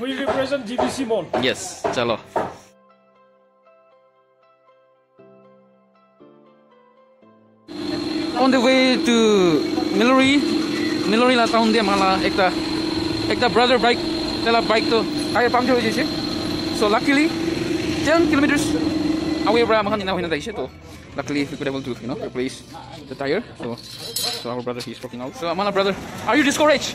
We represent GBC Mall. yes chalo. On the way to Meluri Meluri la town dia mala ekta ekta brother bike tela bike to tire puncture ho jise so luckily 10 kilometers away from makan ina hina daise to. Luckily we could able to you know replace the tire. So so our brother he's working out. So mala brother are you discouraged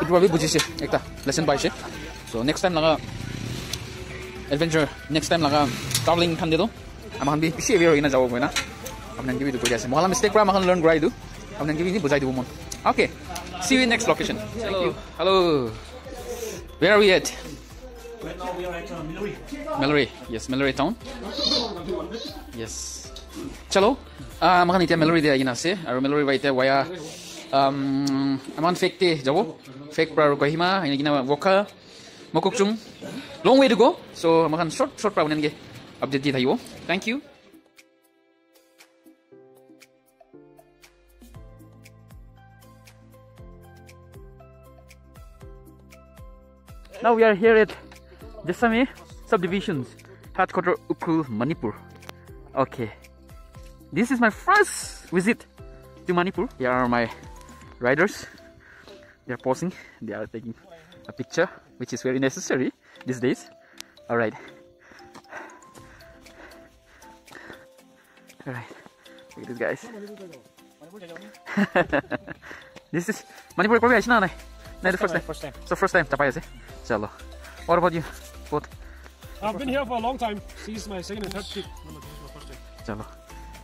এইটো বাবে বুজিছে একটা lesson পাইছে চ' next time লগা adventure next time লগা travelling খান আমাৰ বি বেছি এভিয়াৰ হৈ কিনে যাব না আপোনাক কিবি কৈ আছে মহালা মিষ্টেক পৰা আমাক লাৰ্ণ কৰাই দিওঁ আপোনাক কিবি বুজাই দিব মন okay see you next location hello'? Right now we are at uh, Millory. Mallory. Yes, Mallory town. Yes. Chalo. Ah, makan itia Mallory dia ina se. Aro Mallory ba itia waya um aman Phek te jabo. Phek pra kohima ina gina Wokha mokok chung. Long way to go. So makan short short pra unen ge update di thayo. Thank you. Now we are here at Jessami subdivisions, headquarter Ukhrul, Manipur. Okay, this is my first visit to Manipur. Here are my riders. They are posing. They are taking a picture, which is very necessary these days. All right. All right. Look at this, guys. this is Manipur. Kau biasa na? Nah, the first time. First time. So first time tapai ase. Chalo. What about you? What? I've been here for a long time. This is my second and third trip. No, no,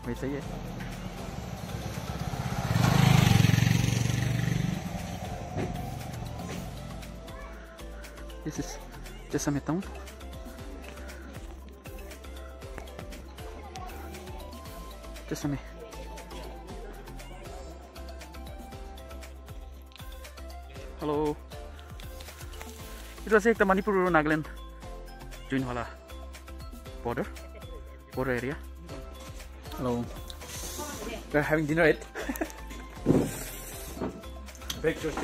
this is Esses pensamentão. Pensamento. hello Itu saya kita manipur Nagaland. Join hala. border, border area. Hello. We're having dinner at. Big Josh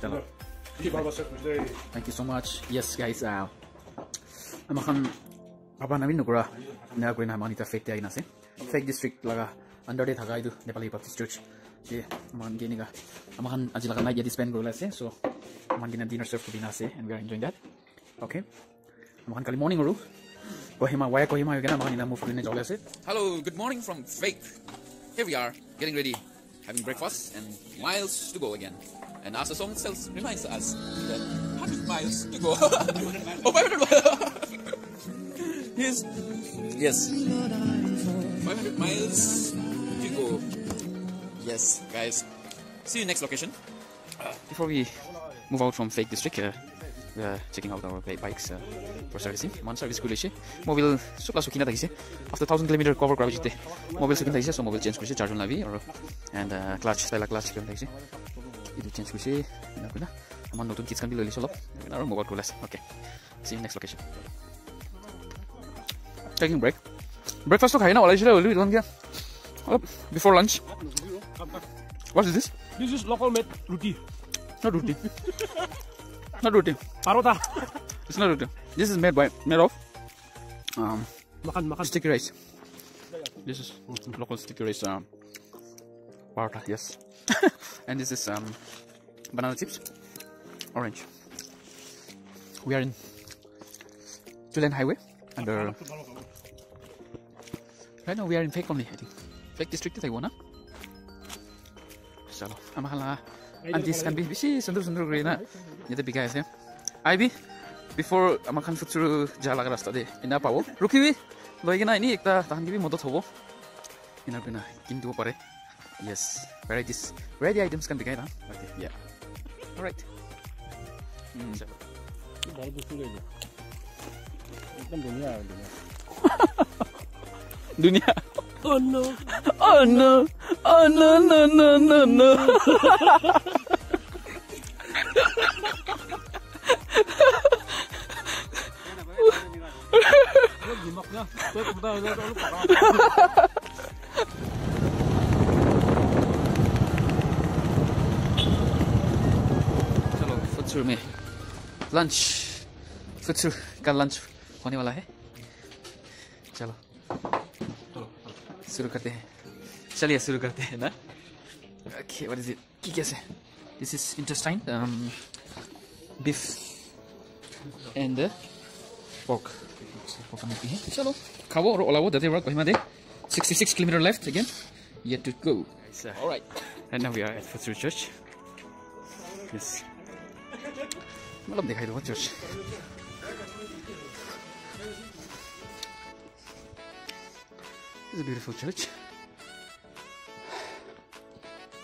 Hello. Thank you so much. Yes, guys. Uh, amakan apa namin nukura na ko na manita fake tayo nase. Fake district laga under de thaga idu Nepali Baptist Church. Si man gini ka. Amakan aji laga night yadi spend gorla se. So man gina dinner serve ko dinase and we are enjoying that. Okay. Amakan kali morning ru. Kohima waya kohima yugena amakan ina move kine jole ase. Hello, good morning from Fake. Here we are getting ready, having breakfast and miles to go again. And as the song tells, reminds us that 100 miles to go. oh, 500 miles. yes. Yes. 500 miles to go. Yes, guys. See you next location. Before we move out from Phek District, uh, we are checking out our bi- bikes uh, for servicing. Man service kulishi. Mobile sukla sukina tagise. After 1000 kilometer cover kara jite. Mobile sukin tagise, so mobile change kulishi charge on lavi or and uh, clutch style clutch kulishi tagise. Itu change kulishi. Ina kuna. Aman notun kits kan bi loli solop. Ina mobile kulas. Okay. See you next location. Taking break. Breakfast to খাই না ওলাইছিলে already দেখোন কিয় অলপ before lunch What is this? This is local made roti. Not roti. not roti. Parota. It's not roti. This is made by made of um, Makan, makan. sticky rice. This is local sticky rice um, Paratha, yes. and this is um, banana chips, orange. We are in Julian Highway under. Right now we are in Phek only, I think. Phek district is Taiwan, huh? चलो amahala uh, anti sambi bisi sundur sundur gari na yata guys ase ibi before amakan futuru jala rasta de ina pawo rukiwi gina ini ekta tahan gibi modot hobo ina bina kintu pare Yes. ready. Varieties. Ready items can be kaya, huh? Okay, yeah. Alright. Hmm. So. Dunia, Oh no. Oh no. Oh no no no no no. Gimok na. Pwede ba? Ano pa ka? सुर में lunch फिर सुर का lunch होने वाला है चलो शुरू करते हैं चलिए शुरू करते हैं ना ओके व्हाट इज इट कि कैसे this is intestine beef and pork pork में है चलो खाओ और ओलावो दैट वर्क कहीं दे 66 kilometre left again yet to go. All right. And now we are at Pfutsero Church. Yes. मतलब दिखाई दो church It's a beautiful church.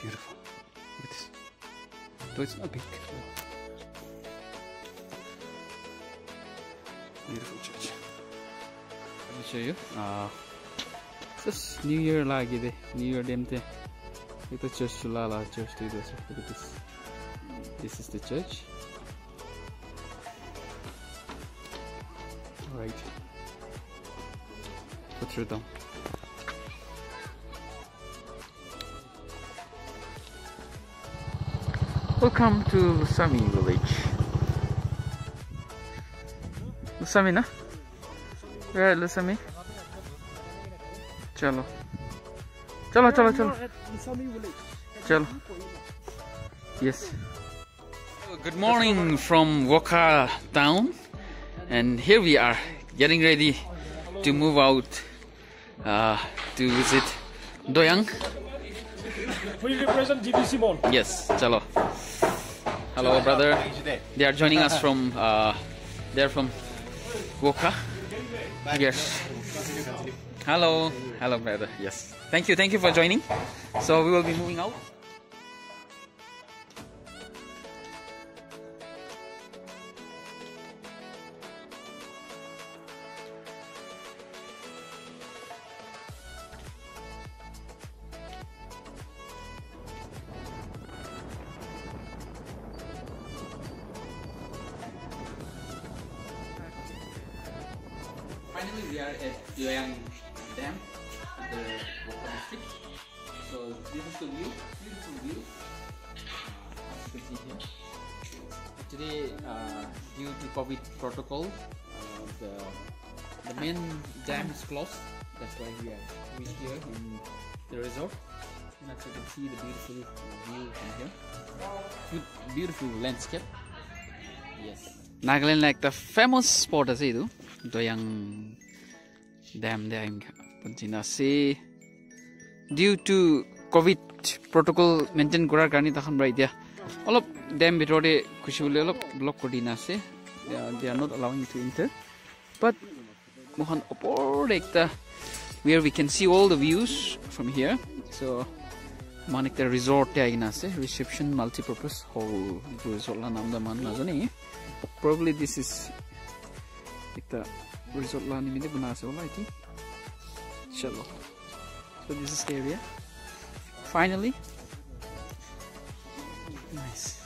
Beautiful. Look at this. Though it's not big. Beautiful church. Let me show you. Uh, this New Year lagi de. New Year dem te. Ito church chulala church to this. Look at this. This is the church. Right. Poczydam. Welcome to Lusami village. Lusami na? Where Lusami? Chalo. Chalo, chalo, chalo. Chalo. Yes. Good morning from Wokha town and here we are getting ready to move out uh, to visit Doyang. We represent GBC Mall. yes chalo hello brother. They are joining us from uh, they're from Wokha. Yes. Hello. Hello brother. Yes. Thank you thank you for joining. So we will be moving out Finally, we are at Doyang Dam, the Wokha district. So this is the view, beautiful view. As you can see here. Today, uh, due to COVID protocol, uh, the the main dam is closed. That's why we are we here in the resort. And as you can see, the beautiful view from here. Good, beautiful landscape. Yes. Nagaland like the famous spot is ಇದು doyang dam de aim punchina si due to covid protocol maintain korar karani takhon bra idea olop dam bitore khushi bole olop block kodina ase they are not allowing to enter but mohan opor ekta where we can see all the views from here so manik the resort te aina ase reception multi purpose hall resort la nam da man na jani probably this is the result learning ini benar seolah itu insyaallah. So this is the area finally. Nice.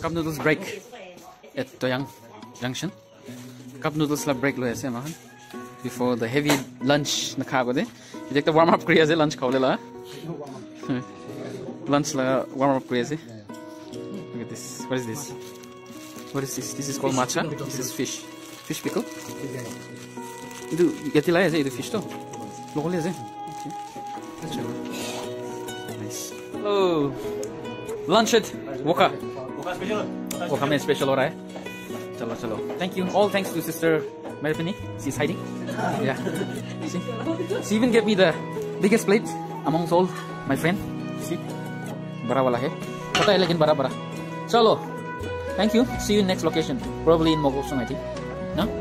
Come to this break. Ito yang junction. Cup noodles la break loise mahan. Before the heavy lunch na khago de. You take the warm up kriya lunch khole la. Lunch la warm up kriya Look at this. What is this? What is this? This is called matcha. This is fish. Fish pickle. Idu yati la ise idu fish to. Lokal ise. Nice. Oh. Lunch it. Waka. Waka special. Wokha special ho hai chalo. Thank you. All thanks to Sister Maripini. She's hiding. Yeah. See? She even gave me the biggest plate amongst all my friend. See? Bara wala hai. Pata bara bara. Chalo. Thank you. See you in next location. Probably in Mokokchung, I think. न